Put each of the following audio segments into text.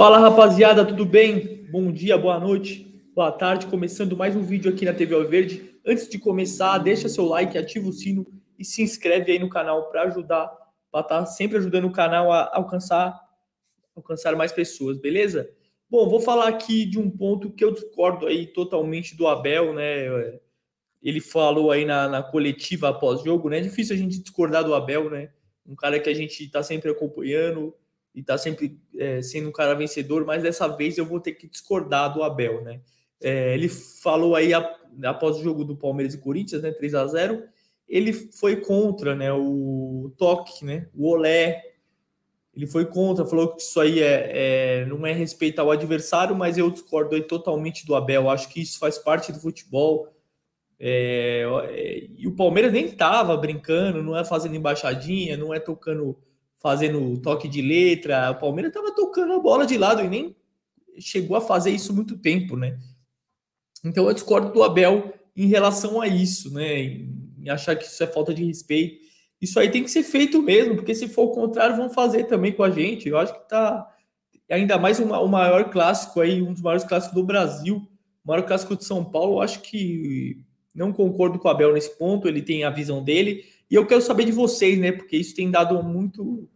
Fala rapaziada, tudo bem? Bom dia, boa noite, boa tarde. Começando mais um vídeo aqui na TV Alverde. Antes de começar, deixa seu like, ativa o sino e se inscreve aí no canal para ajudar, para estar tá sempre ajudando o canal a alcançar, alcançar mais pessoas, beleza? Bom, vou falar aqui de um ponto que eu discordo aí totalmente do Abel, né? Ele falou aí na, na coletiva após jogo, né? É difícil a gente discordar do Abel, né? Um cara que a gente está sempre acompanhando, e tá sempre é, sendo um cara vencedor, mas dessa vez eu vou ter que discordar do Abel, né? É, ele falou aí após o jogo do Palmeiras e Corinthians, né, 3 a 0 ele foi contra, né, o toque, né, o olé, ele foi contra, falou que isso aí é, é, não é respeitar o adversário, mas eu discordo aí totalmente do Abel, acho que isso faz parte do futebol, é, é e o Palmeiras nem tava brincando, não é fazendo embaixadinha, não é tocando fazendo toque de letra. O Palmeiras estava tocando a bola de lado e nem chegou a fazer isso muito tempo, né? Então eu discordo do Abel em relação a isso, né? Em achar que isso é falta de respeito. Isso aí tem que ser feito mesmo, porque se for o contrário, vão fazer também com a gente. Eu acho que tá ainda mais uma, o maior clássico aí, um dos maiores clássicos do Brasil, o maior clássico de São Paulo. Eu acho que não concordo com o Abel nesse ponto, ele tem a visão dele. E eu quero saber de vocês, né? Porque isso tem dado muito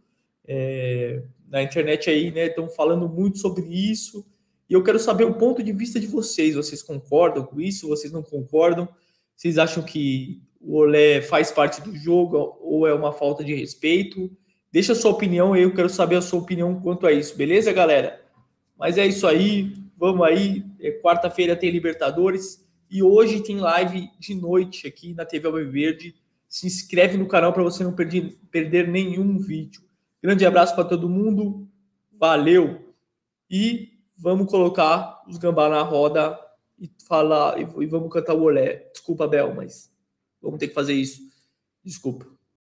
é, na internet aí, né? Estão falando muito sobre isso. E eu quero saber o ponto de vista de vocês. Vocês concordam com isso? Vocês não concordam? Vocês acham que o Olé faz parte do jogo ou é uma falta de respeito? Deixa a sua opinião eu quero saber a sua opinião quanto a isso, beleza, galera? Mas é isso aí, vamos aí. É, Quarta-feira tem Libertadores e hoje tem live de noite aqui na TV Alviverde. Se inscreve no canal para você não perder, perder nenhum vídeo. Grande abraço para todo mundo. Valeu. E vamos colocar os gambá na roda e falar e, vamos cantar o olé. Desculpa, Bel, mas vamos ter que fazer isso. Desculpa.